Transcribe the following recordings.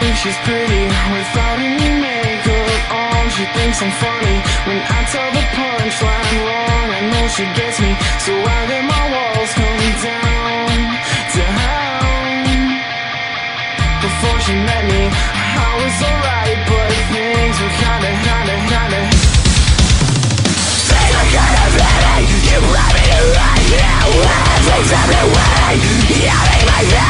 think she's pretty. Without any makeup on She thinks I'm funny. When I tell the punchline wrong I know she gets me, so I let my walls come down, down Before she met me, I was alright But things were kinda, kinda, kinda Things were kinda ready You brought me to right now Everything's everywhere You made my bed.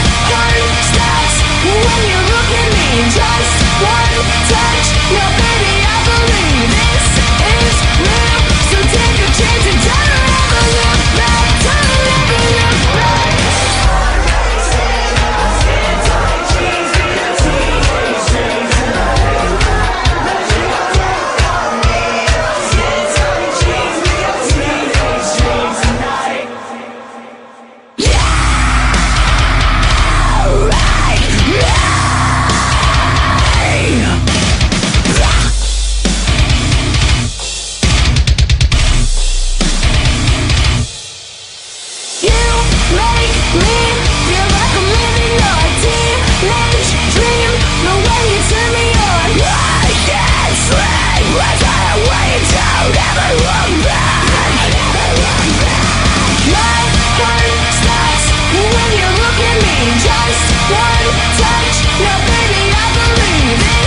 touch, no baby Just one touch, your baby, I believe